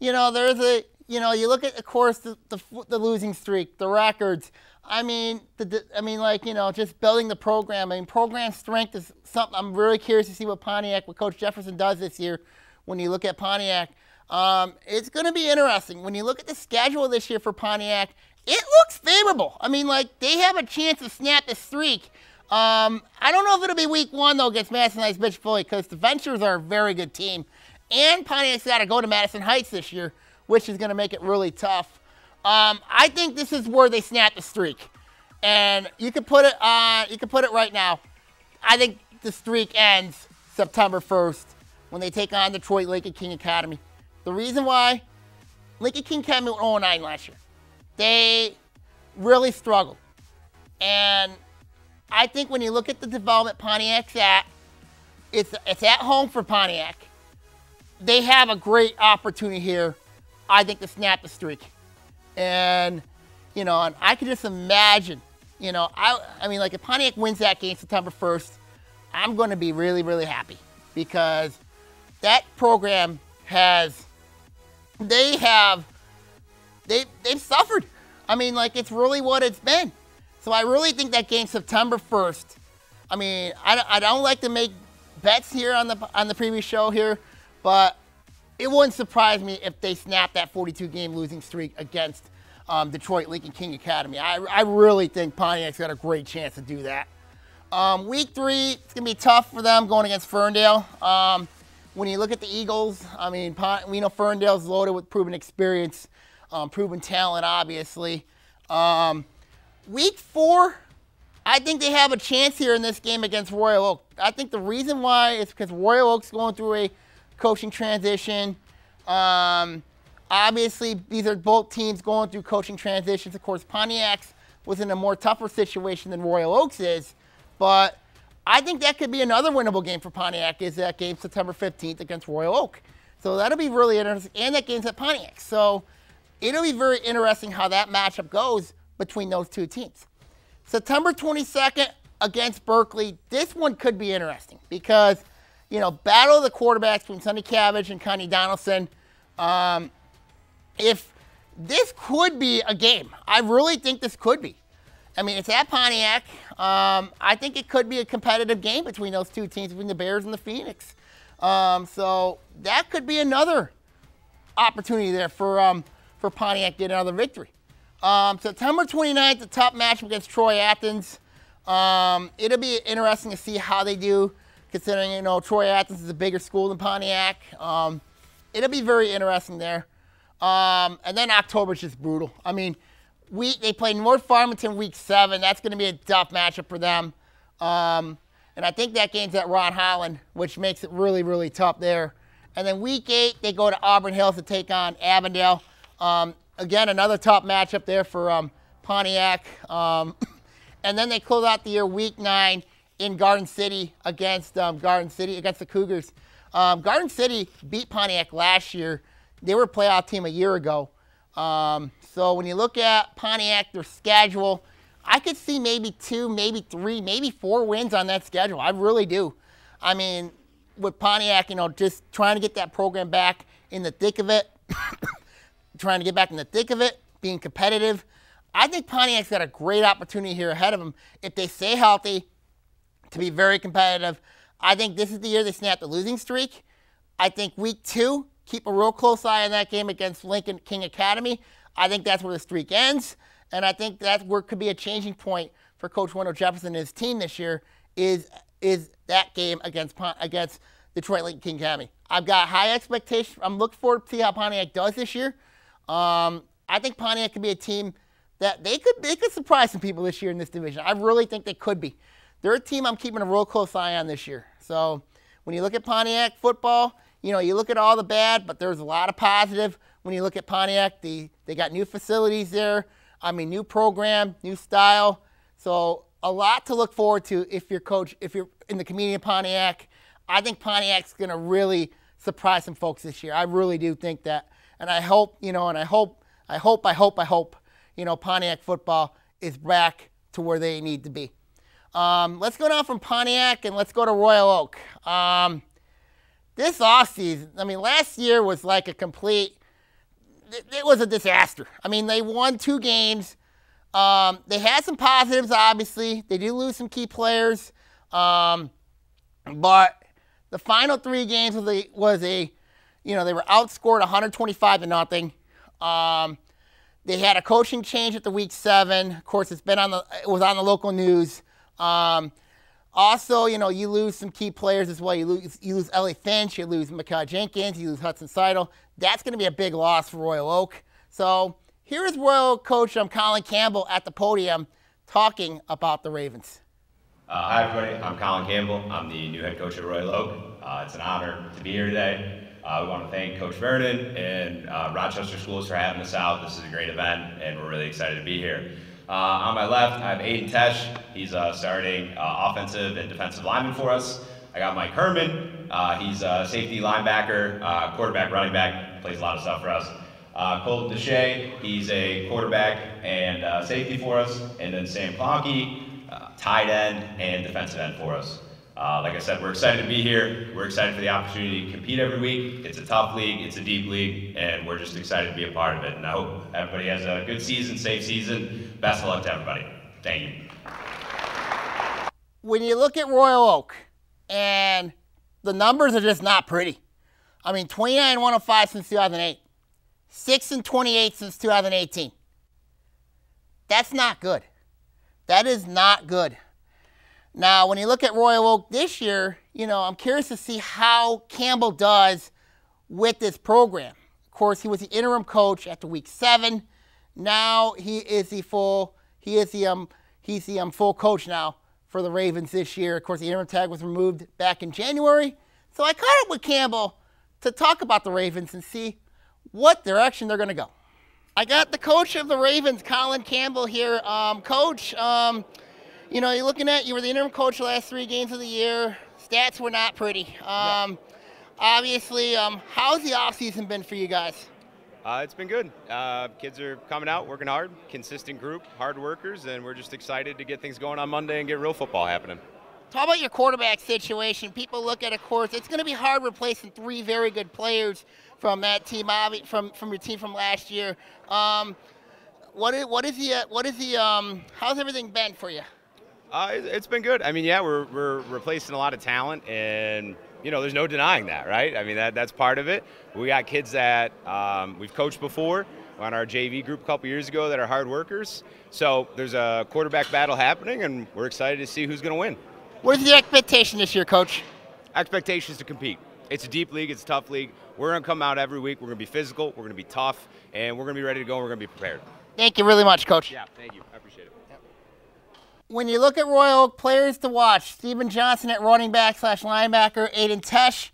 you know there's a you know you look at of course the the, the losing streak, the records. I mean, the, the, I mean, like you know, just building the program. I mean, program strength is something I'm really curious to see what Pontiac, what Coach Jefferson does this year. When you look at Pontiac, um, it's going to be interesting. When you look at the schedule this year for Pontiac, it looks favorable. I mean, like they have a chance to snap the streak. Um, I don't know if it'll be week one though against Madison Heights Bishop Foley because the Ventures are a very good team, and Pontiac's got to go to Madison Heights this year, which is going to make it really tough. Um, I think this is where they snap the streak, and you can put it on. You can put it right now. I think the streak ends September 1st when they take on Detroit Lincoln King Academy. The reason why Lincoln King Academy went 0-9 last year, they really struggled, and I think when you look at the development Pontiac's at, it's it's at home for Pontiac. They have a great opportunity here, I think, to snap the streak. And, you know, and I could just imagine, you know, I I mean like if Pontiac wins that game September 1st, I'm gonna be really, really happy because that program has they have they they've suffered. I mean, like it's really what it's been. So I really think that game September 1st. I mean, I, don't- I don't like to make bets here on the on the previous show here, but it wouldn't surprise me if they snap that 42 game losing streak against um, Detroit Lincoln King Academy. I, I really think Pontiac's got a great chance to do that. Um, week three, it's gonna be tough for them going against Ferndale. Um, when you look at the Eagles, I mean, Pon- we know Ferndale's loaded with proven experience, um, proven talent, obviously. Um, week four, I think they have a chance here in this game against Royal Oak. I think the reason why is because Royal Oak's going through a coaching transition. Um, obviously, these are both teams going through coaching transitions. Of course, Pontiac's was in a more tougher situation than Royal Oaks is, but I think that could be another winnable game for Pontiac. Is that game September 15th against Royal Oak? So that'll be really interesting, and that game's at Pontiac. So it'll be very interesting how that matchup goes between those two teams. September 22nd against Berkley. This one could be interesting because, you know, battle of the quarterbacks between Sonny Cabbage and Kanye Donaldson. Um, if this could be a game, I really think this could be. I mean, it's at Pontiac. Um, I think it could be a competitive game between those two teams, between the Bears and the Phoenix. Um, so that could be another opportunity there for um, for Pontiac get another victory. Um, September 29th, the top matchup against Troy Athens. Um, it'll be interesting to see how they do, considering you know Troy Athens is a bigger school than Pontiac. Um, it'll be very interesting there. Um, and then October is just brutal. I mean, we they play North Farmington week seven. That's going to be a tough matchup for them. Um, and I think that game's at Ron Holland, which makes it really, really tough there. And then week eight, they go to Auburn Hills to take on Avondale. Um, again, another top matchup there for um, Pontiac. Um, and then they close out the year week nine in Garden City against um, Garden City against the Cougars. Um, Garden City beat Pontiac last year. They were a playoff team a year ago. Um, so when you look at Pontiac, their schedule, I could see maybe two, maybe three, maybe four wins on that schedule. I really do. I mean, with Pontiac, you know, just trying to get that program back in the thick of it, trying to get back in the thick of it, being competitive. I think Pontiac's got a great opportunity here ahead of them if they stay healthy to be very competitive. I think this is the year they snap the losing streak. I think week two, keep a real close eye on that game against Lincoln King Academy. I think that's where the streak ends, and I think where could be a changing point for Coach Wendell Jefferson and his team this year is is that game against against Detroit Lincoln King Academy. I've got high expectations. I'm looking forward to see how Pontiac does this year. Um, I think Pontiac could be a team that they could they could surprise some people this year in this division. I really think they could be. They're a team I'm keeping a real close eye on this year. So when you look at Pontiac football, you know you look at all the bad, but there's a lot of positive. When you look at Pontiac, the, they got new facilities there. I mean, new program, new style. So a lot to look forward to if you're coach, if you're in the community of Pontiac. I think Pontiac's going to really surprise some folks this year. I really do think that, and I hope you know, and I hope, I hope, I hope, I hope, you know, Pontiac football is back to where they need to be. Um, let's go now from Pontiac and let's go to Royal Oak. Um, this offseason, I mean, last year was like a complete, it, was a disaster. I mean, they won two games. Um, they had some positives, obviously. They did lose some key players. Um, but the final three games was a, was a, you know, they were outscored 125 to nothing. Um, they had a coaching change at the week seven. Of course, it's been on the, it was on the local news. Um, also, you know, you lose some key players as well. You lose, you lose Ellie Finch, you lose Micah Jenkins, you lose Hudson Seidel. That's going to be a big loss for Royal Oak. So here is Royal Oak coach um, Colin Campbell at the podium talking about the Ravens. Uh, hi, everybody. I'm Colin Campbell. I'm the new head coach at Royal Oak. Uh, it's an honor to be here today. Uh, we want to thank Coach Vernon and uh, Rochester Schools for having us out. This is a great event, and we're really excited to be here. Uh, on my left, I have Aiden Tesh. He's starting uh, offensive and defensive lineman for us. I got Mike Herman. Uh, he's a safety linebacker, uh, quarterback, running back, plays a lot of stuff for us. Uh, Colton Deshay, he's a quarterback and safety for us. And then Sam Plonky, tight end and defensive end for us. Uh, like I said, we're excited to be here. We're excited for the opportunity to compete every week. It's a tough league, it's a deep league, and we're just excited to be a part of it. And I hope everybody has a good season, safe season. Best of luck to everybody. Thank you. When you look at Royal Oak, and the numbers are just not pretty. I mean, 29 105 since 2008, 6 and 28 since 2018. That's not good. That is not good. Now, when you look at Royal Oak this year, you know, I'm curious to see how Campbell does with this program. Of course, he was the interim coach after week seven. Now he is the full, he is the um, he's the um, full coach now for the Ravens this year. Of course, the interim tag was removed back in January. So I caught up with Campbell to talk about the Ravens and see what direction they're going to go. I got the coach of the Ravens, Colin Campbell, here. Um, coach, um, you know, you're looking at you were the interim coach the last three games of the year. Stats were not pretty. Um, Obviously, um, how's the offseason been for you guys? Uh, it's been good. Uh, kids are coming out, working hard, consistent group, hard workers, and we're just excited to get things going on Monday and get real football happening. Talk about your quarterback situation. People look at, of course, it's going to be hard replacing three very good players from that team, from from your team from last year. Um, what is what is the uh, what is the um, how's everything been for you? Uh, it's been good. I mean, yeah, we're, we're replacing a lot of talent, and you know, there's no denying that, right? I mean, that that's part of it. We got kids that um, we've coached before on our JV group a couple years ago that are hard workers. So there's a quarterback battle happening, and we're excited to see who's going to win. What is the expectation this year, Coach? Expectations to compete. It's a deep league. It's a tough league. We're going to come out every week. We're going to be physical. We're going to be tough, and we're going to be ready to go. and We're going to be prepared. Thank you really much, Coach. Yeah, thank you. When you look at Royal Oak players to watch, Stephen Johnson at running back slash linebacker, Aiden Tesh.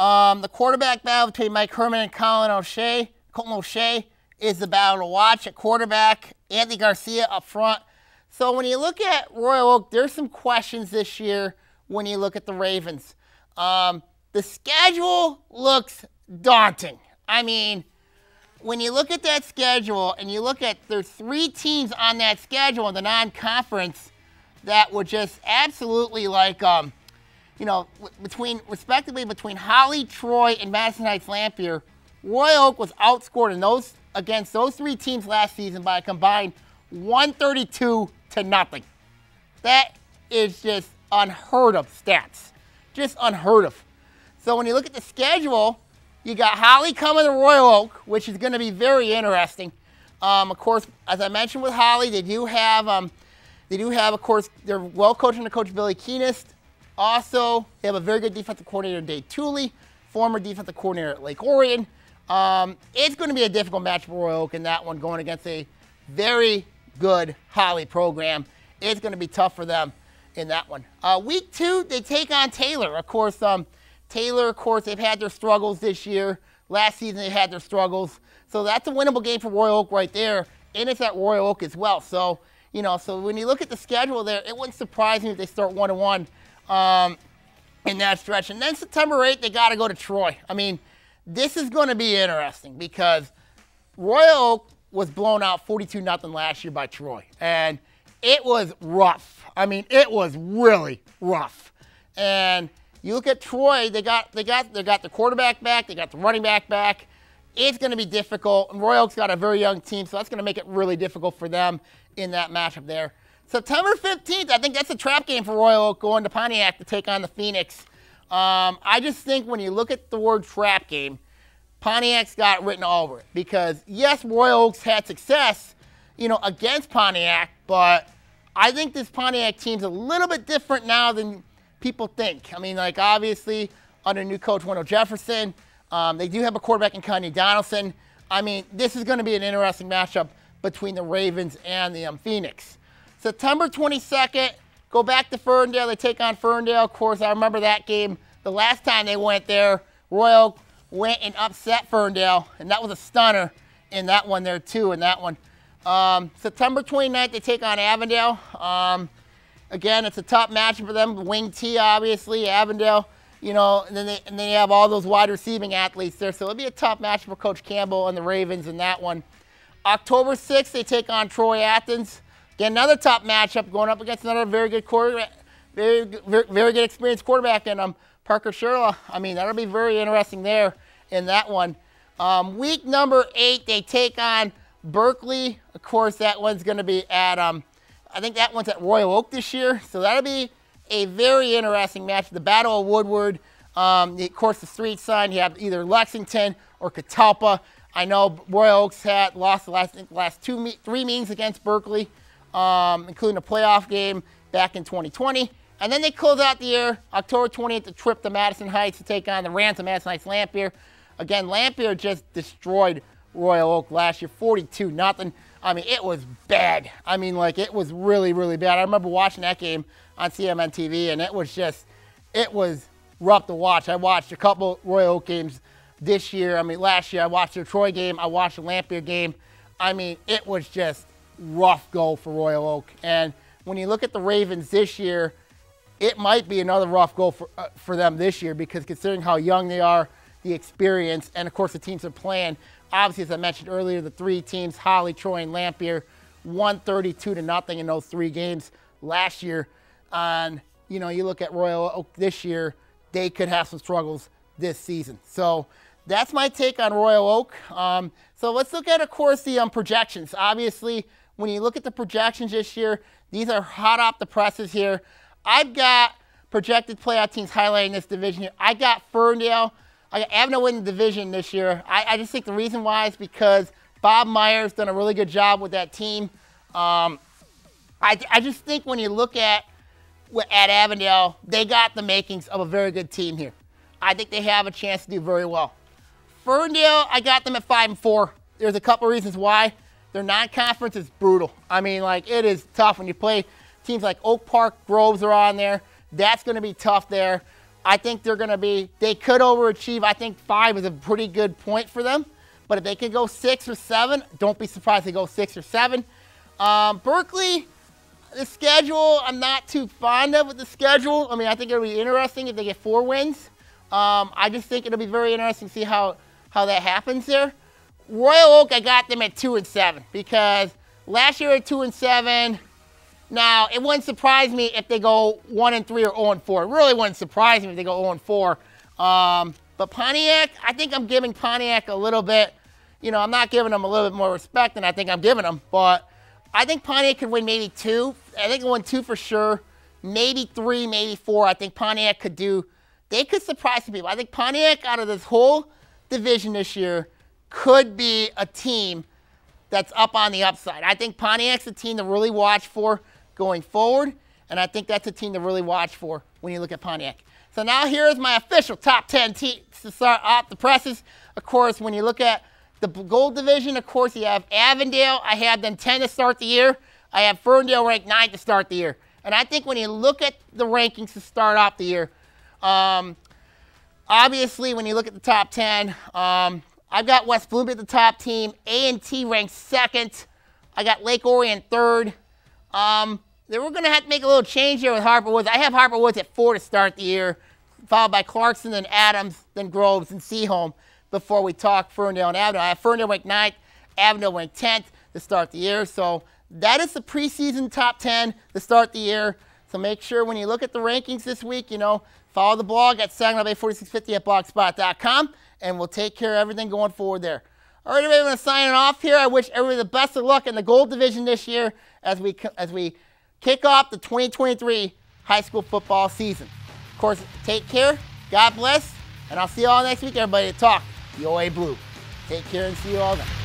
Um, the quarterback battle between Mike Herman and Colin O'Shea, Colton O'Shea is the battle to watch at quarterback. Anthony Garcia up front. So when you look at Royal Oak, there's some questions this year when you look at the Ravens. Um, the schedule looks daunting. I mean, when you look at that schedule and you look at there's three teams on that schedule in the non-conference that were just absolutely like um, you know between respectively between Holly, Troy, and Madison Heights Lamphere, Royal Oak was outscored in those against those three teams last season by a combined 132 to nothing. That is just unheard of stats. Just unheard of. So when you look at the schedule, you got Holly coming to Royal Oak, which is going to be very interesting. Um, of course, as I mentioned with Holly, they do have um, they do have, of course, they're well coached under Coach Billy Keenest. Also, they have a very good defensive coordinator, Dave Tooley, former defensive coordinator at Lake Orion. Um, it's going to be a difficult match for Royal Oak in that one, going against a very good Holly program. It's going to be tough for them in that one. Uh, week two, they take on Taylor. Of course, um, Taylor, of course, they've had their struggles this year. Last season, they had their struggles. So that's a winnable game for Royal Oak right there. And it's at Royal Oak as well. So, you know, so when you look at the schedule there, it wouldn't surprise me if they start 1 1 um, in that stretch. And then September 8th, they got to go to Troy. I mean, this is going to be interesting because Royal Oak was blown out 42 0 last year by Troy. And it was rough. I mean, it was really rough. And you look at Troy, they got they got they got the quarterback back, they got the running back back. It's going to be difficult. And Royal Oak's got a very young team, so that's going to make it really difficult for them in that matchup there. September 15th, I think that's a trap game for Royal Oak going to Pontiac to take on the Phoenix. Um, I just think when you look at the word trap game, Pontiac's got written all over it because yes, Royal Oaks had success, you know, against Pontiac, but I think this Pontiac team's a little bit different now than people think. I mean, like obviously under new coach Wendell Jefferson, um, they do have a quarterback in Kanye Donaldson. I mean, this is going to be an interesting matchup between the Ravens and the um, Phoenix. September 22nd, go back to Ferndale. They take on Ferndale. Of course, I remember that game. The last time they went there, Royal went and upset Ferndale, and that was a stunner in that one there too. In that one, um, September 29th, they take on Avondale. Um, again, it's a tough match for them. Wing T, obviously, Avondale. You know, and then they and they have all those wide receiving athletes there, so it'll be a tough match for Coach Campbell and the Ravens in that one. October 6th, they take on Troy Athens. Again, another top matchup going up against another very good quarterback, very, very, good experienced quarterback in um, Parker Sherla. I mean, that'll be very interesting there in that one. Um, week number eight, they take on Berkley. Of course, that one's going to be at, um, I think that one's at Royal Oak this year. So that'll be a very interesting match. The Battle of Woodward. Um, of course, the street sign, you have either Lexington or Catalpa. I know Royal Oaks had lost the last, last two, three meetings against Berkley, um, including a playoff game back in 2020. And then they close out the year, October 20th, the trip to Madison Heights to take on the Rams of Madison Heights Lamphere. Again, Lamphere just destroyed Royal Oak last year, 42 nothing. I mean, it was bad. I mean, like it was really, really bad. I remember watching that game on CMN TV, and it was just, it was rough to watch. I watched a couple Royal Oak games this year. I mean, last year I watched the Troy game, I watched the Lamphere game. I mean, it was just rough go for Royal Oak. And when you look at the Ravens this year, it might be another rough go for, uh, for them this year because considering how young they are, the experience, and of course the teams are playing. Obviously, as I mentioned earlier, the three teams, Holly, Troy, and Lamphere, 132 to nothing in those three games last year. And, you know, you look at Royal Oak this year, they could have some struggles this season. So that's my take on Royal Oak. Um, so let's look at, of course, the um, projections. Obviously, when you look at the projections this year, these are hot off the presses here. I've got projected playoff teams highlighting this division here. I got Ferndale I have no win the division this year. I, I, just think the reason why is because Bob Myers done a really good job with that team. Um, I, I just think when you look at at Avondale, they got the makings of a very good team here. I think they have a chance to do very well. Ferndale, I got them at five and four. There's a couple reasons why. Their non-conference is brutal. I mean, like it is tough when you play teams like Oak Park, Groves are on there. That's going to be tough there. I think they're going to be, they could overachieve. I think five is a pretty good point for them. But if they can go six or seven, don't be surprised they go six or seven. Um, Berkley, the schedule, I'm not too fond of with the schedule. I mean, I think it'll be interesting if they get four wins. Um, I just think it'll be very interesting to see how, how that happens there. Royal Oak, I got them at two and seven because last year at two and seven. Now it wouldn't surprise me if they go one and three or zero and four. It really wouldn't surprise me if they go zero and four. Um, but Pontiac, I think I'm giving Pontiac a little bit. You know, I'm not giving them a little bit more respect than I think I'm giving them, but I think Pontiac could win maybe two. I think win two for sure. Maybe three, maybe four. I think Pontiac could do. They could surprise some people. I think Pontiac out of this whole division this year could be a team that's up on the upside. I think Pontiac's a team to really watch for going forward, and I think that's a team to really watch for when you look at Pontiac. So now here's my official top 10 teams to start off the presses. Of course, when you look at the gold division, of course, you have Avondale. I have them 10 to start the year. I have Ferndale ranked 9 to start the year. And I think when you look at the rankings to start off the year, um, obviously when you look at the top 10, um, I've got West Bloomfield the top team. A&T ranked second. I got Lake Orion third. Um, they were going to have to make a little change here with Harper Woods. I have Harper Woods at four to start the year, followed by Clarkston, then Adams, then Groves, and Seaholm before we talk Ferndale and Avondale. I have Ferndale ranked ninth, Avondale ranked 10th to start the year. So that is the preseason top 10 to start the year. So make sure when you look at the rankings this week, you know, follow the blog at saginawbay4650 at blogspot.com and we'll take care of everything going forward there. All right, everybody, I'm going to sign off here. I wish everybody the best of luck in the gold division this year as we as we kick off the 2023 high school football season. Of course, take care. God bless, and I'll see you all next week, everybody, to talk the OAA Blue. Take care and see you all then.